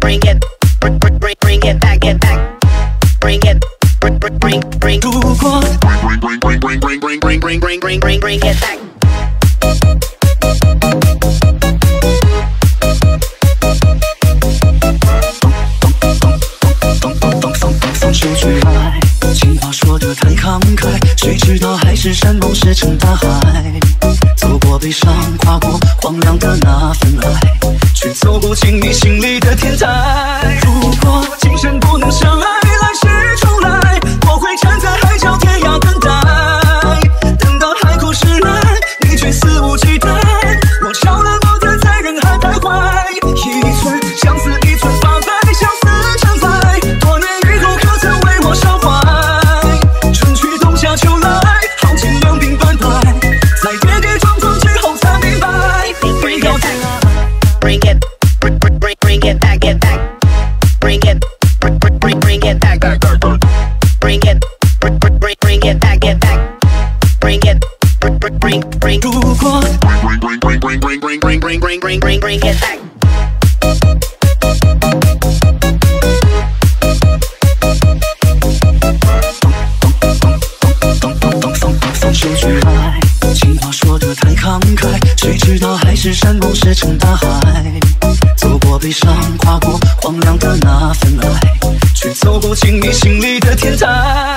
bring it, bring bring bring bring it back, it back, bring it, bring bring bring bring 如果 bring bring bring bring bring bring bring bring bring bring bring bring it back. 放放放放放放手去爱，情话说得太慷慨，谁知道海誓山盟石沉大海。走过悲伤，跨过荒凉的那份爱，握不进你心里的天台。如果今生不能相爱，bring bring bring bring bring bring bring bring bring bring bring it back. 放放